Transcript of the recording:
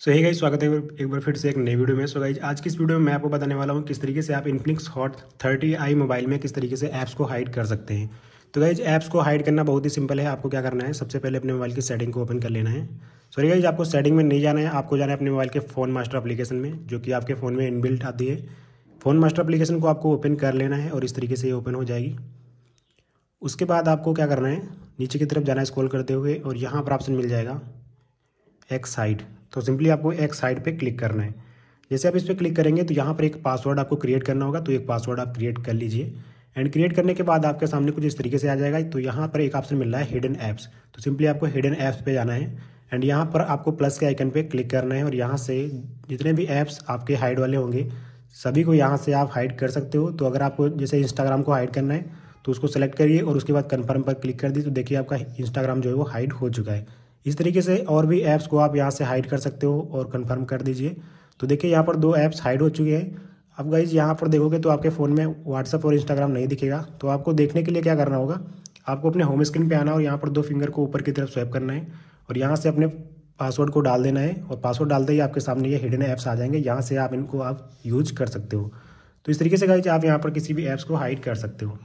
सो hey guys स्वागत है एक बार फिर से एक नई वीडियो में। सो गाइज़ आज की इस वीडियो में मैं आपको बताने वाला हूँ किस तरीके से आप Infinix Hot thirty I mobile में किस तरीके से ऐप्स को हाइड कर सकते हैं। तो गाइज़ ऐप्स को हाइड करना बहुत ही सिंपल है। आपको क्या करना है? सबसे पहले अपने मोबाइल की सेटिंग को ओपन कर लेना है। सॉरी गाइज़ आपको सेटिंग में नहीं जाना है। आपको जाना है अपने मोबाइल के फ़ोन मास्टर अपलीकेशन में, जो कि आपके फ़ोन में इनबिल्ट आती है। फ़ोन मास्टर अपलीकेशन को आपको ओपन कर लेना है और इस तरीके से ये ओपन हो जाएगी। उसके बाद आपको क्या करना है? नीचे की तरफ़ जाना है स्क्रॉल करते हुए और यहाँ पर ऑप्शन मिल जाएगा। एक साइड तो सिंपली आपको एक साइड पे क्लिक करना है। जैसे आप इस पर क्लिक करेंगे तो यहाँ पर एक पासवर्ड आपको क्रिएट करना होगा तो एक पासवर्ड आप क्रिएट कर लीजिए। एंड क्रिएट करने के बाद आपके सामने कुछ इस तरीके से आ जाएगा। तो यहाँ पर एक ऑप्शन मिल रहा है हिडन ऐप्स तो सिंपली आपको हिडन ऐप्स पे जाना है। एंड यहाँ पर आपको प्लस के आइकन पे क्लिक करना है और यहाँ से जितने भी ऐप्स आपके हाइड वाले होंगे, सभी को यहाँ से आप हाइड कर सकते हो। तो अगर आपको जैसे इंस्टाग्राम को हाइड करना है तो उसको सेलेक्ट करिए और उसके बाद कन्फर्म पर क्लिक कर दी तो देखिए आपका इंस्टाग्राम जो है वो हाइड हो चुका है। इस तरीके से और भी ऐप्स को आप यहाँ से हाइड कर सकते हो और कन्फर्म कर दीजिए। तो देखिए, यहाँ पर दो ऐप्स हाइड हो चुके हैं। अब गाइज़ यहाँ पर देखोगे तो आपके फ़ोन में व्हाट्सअप और इंस्टाग्राम नहीं दिखेगा। तो आपको देखने के लिए क्या करना होगा? आपको अपने होम स्क्रीन पे आना और यहाँ पर दो फिंगर को ऊपर की तरफ़ स्वैप करना है और यहाँ से अपने पासवर्ड को डाल देना है और पासवर्ड डालते ही आपके सामने ये हिडन ऐप्स आ जाएँगे। यहाँ से आप इनको आप यूज़ कर सकते हो। तो इस तरीके से गाइज़ आप यहाँ पर किसी भी ऐप्स को हाइड कर सकते हो।